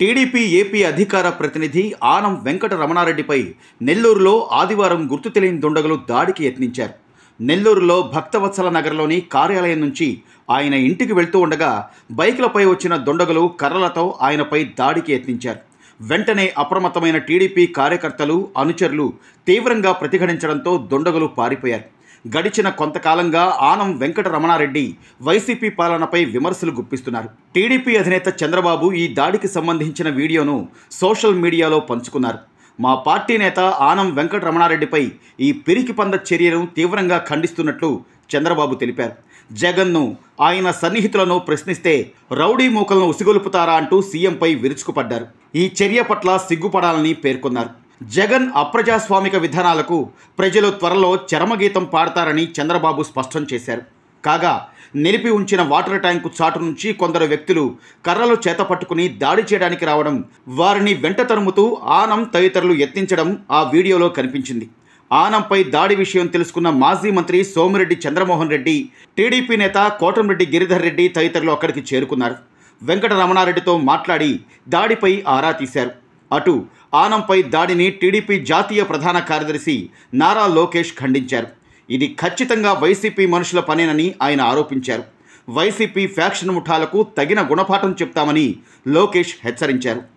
TDP AP అధికార ప్రతినిధి ఆనం వెంకట రమణారెడ్డిపై నెల్లూరులో ఆదివారం గుర్తు తెలియని దుండగులు దాడికి యత్నించారు. నెల్లూరులో భక్తవత్సల నగర్లోని కార్యాలయం నుంచి ఆయన ఇంటికి వెళ్తూ ఉండగా బైకులపై వచ్చిన దుండగులు కర్రలతో ఆయనపై దాడికి యత్నించారు. వెంటనే అప్రమత్తమైన టీడీపీ కార్యకర్తలు అనుచరులు తీవ్రంగా ప్రతిఘటించడంతో దుండగులు పారిపోయారు. గడిచిన కొంతకాలంగా ఆనం వెంకట రమణారెడ్డి వైసీపీ పాలనపై విమర్శలు గుప్పిస్తున్నారు. టీడీపీ అధినేత చంద్రబాబు ఈ దాడికి సంబంధించిన వీడియోను సోషల్ మీడియాలో పంచుకున్నారు. మా పార్టీ నేత ఆనం వెంకట రమణారెడ్డిపై ఈ పిరికి పంద చర్యను తీవ్రంగా ఖండిస్తున్నట్లు చంద్రబాబు తెలిపారు. జగన్ను ఆయన సన్నిహితులను ప్రశ్నిస్తే రౌడీ మూకలను ఉసిగొలుపుతారా అంటూ సీఎంపై విరుచుకుపడ్డారు. ఈ చర్య పట్ల సిగ్గుపడాలని పేర్కొన్నారు. జగన్ అప్రజాస్వామిక విధానాలకు ప్రజలు త్వరలో చరమగీతం పాడతారని చంద్రబాబు స్పష్టం చేశారు. కాగా నిలిపి ఉంచిన వాటర్ ట్యాంకు చాటు నుంచి కొందరు వ్యక్తులు కర్రలు చేతపట్టుకుని దాడి చేయడానికి రావడం వారిని వెంట తరుముతూ ఆనం తదితరులు ఎత్తించడం ఆ వీడియోలో కనిపించింది. ఆనంపై దాడి విషయం తెలుసుకున్న మాజీ మంత్రి సోమిరెడ్డి చంద్రమోహన్ రెడ్డి టీడీపీ నేత కోటంరెడ్డి గిరిధర్ రెడ్డి తదితరులు అక్కడికి చేరుకున్నారు. వెంకట రమణారెడ్డితో మాట్లాడి దాడిపై ఆరా తీశారు. అటు ఆనంపై దాడిని టీడీపీ జాతీయ ప్రధాన కార్యదర్శి నారా లోకేష్ ఖండించారు. ఇది ఖచ్చితంగా వైసీపీ మనుషుల పనేనని ఆయన ఆరోపించారు. వైసీపీ ఫ్యాక్షన్ ముఠాలకు తగిన గుణపాఠం చెప్తామని లోకేష్ హెచ్చరించారు.